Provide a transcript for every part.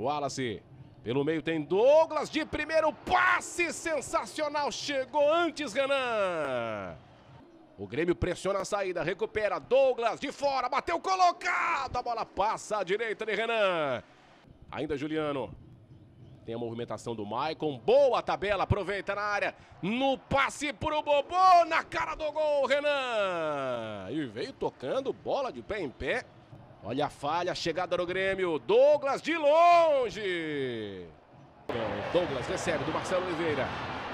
Wallace. Pelo meio tem Douglas de primeiro passe sensacional. Chegou antes, Renan. O Grêmio pressiona a saída, recupera Douglas de fora, bateu colocado. A bola passa à direita de Renan. Ainda Juliano. Tem a movimentação do Maicon. Boa tabela, aproveita na área. No passe pro Bobô, na cara do gol, Renan. E veio tocando, bola de pé em pé. Olha a falha, chegada do Grêmio. Douglas de longe. Douglas recebe do Marcelo Oliveira.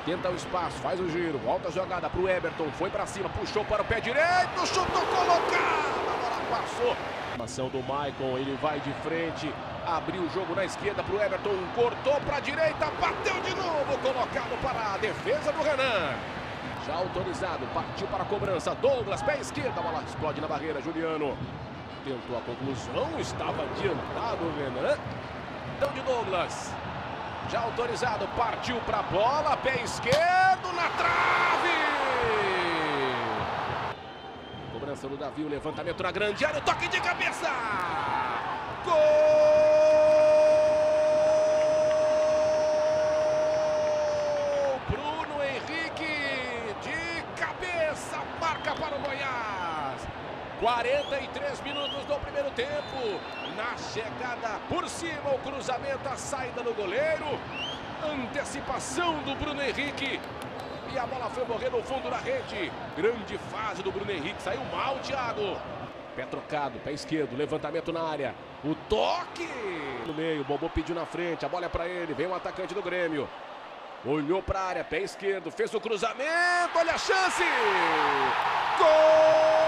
Tenta o espaço, faz o giro, volta a jogada para o Everton, foi para cima, puxou para o pé direito, chutou colocado, a bola passou. Ação do Maicon, ele vai de frente, abriu o jogo na esquerda para o Everton, cortou para a direita, bateu de novo, colocado para a defesa do Renan. Já autorizado, partiu para a cobrança, Douglas, pé esquerda, a bola explode na barreira, Juliano. Tentou a conclusão, estava adiantado o Renan. Então de Douglas. Já autorizado, partiu para a bola, pé esquerdo na trave! Cobrança do Davi, o levantamento na grande área, toque de cabeça! Gol! Marca para o Goiás. 43 minutos tempo. Na chegada por cima, o cruzamento, a saída do goleiro. Antecipação do Bruno Henrique. E a bola foi morrer no fundo da rede. Grande fase do Bruno Henrique. Saiu mal, Thiago. Pé trocado, pé esquerdo, levantamento na área. O toque no meio, o Bobô pediu na frente. A bola é para ele. Vem o atacante do Grêmio. Olhou para a área, pé esquerdo, fez o cruzamento. Olha a chance! Gol!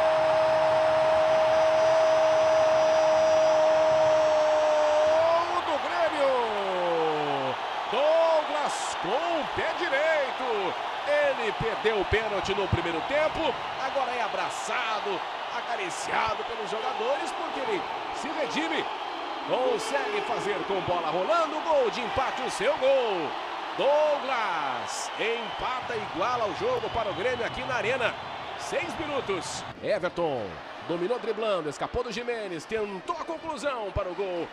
com o pé direito. Perdeu o pênalti no primeiro tempo, agora é abraçado, acariciado pelos jogadores, porque ele se redime. Consegue fazer com bola rolando, gol de empate, o seu gol. Douglas empata igual ao jogo para o Grêmio aqui na Arena. Seis minutos. Everton dominou driblando, escapou do Jimenez, tentou a conclusão para o gol.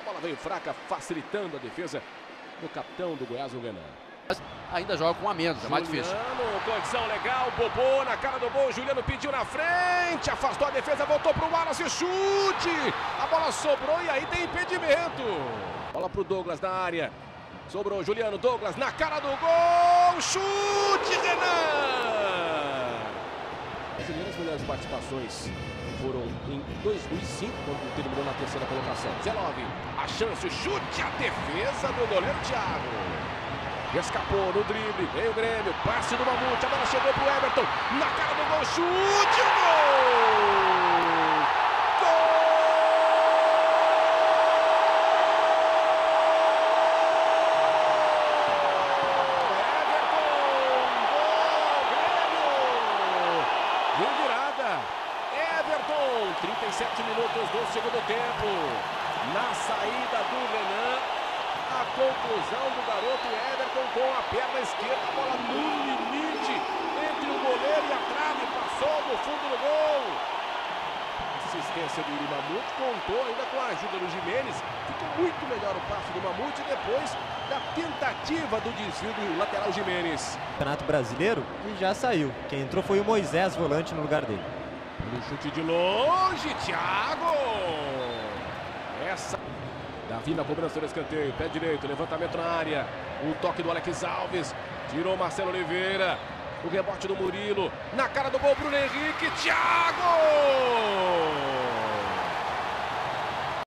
A bola veio fraca, facilitando a defesa do capitão do Goiás, o Renan. Ainda joga com a menos, é mais difícil. condição legal, Bobô na cara do gol, Juliano pediu na frente, afastou a defesa, voltou para o Wallace, chute! A bola sobrou e aí tem impedimento. Bola para o Douglas na área, sobrou Juliano, Douglas na cara do gol, chute, Renan! As primeiras melhores participações foram em 2005, quando terminou na terceira colocação. 19, a chance, chute, a defesa do goleiro Thiago. Escapou no drible, veio o Grêmio, passe do Mamute, a bola chegou pro Everton, na cara do gol, chute, o! Gol! Everton, 37 minutos do segundo tempo. Na saída do Renan, a conclusão do garoto Everton com a perna esquerda, a bola no limite entre o goleiro e a trave, passou no fundo do gol. Assistência do Mamute contou ainda com a ajuda do Jimenez. Ficou muito melhor o passe do Mamute depois da tentativa do desvio do lateral Jimenez. Campeonato Brasileiro e já saiu. Quem entrou foi o Moisés, volante, no lugar dele. No chute de longe, Thiago! Essa. Davi na cobrança do escanteio, pé direito, levantamento na área. O toque do Alex Alves, tirou Marcelo Oliveira. O rebote do Murilo, na cara do gol, Bruno Henrique, Thiago!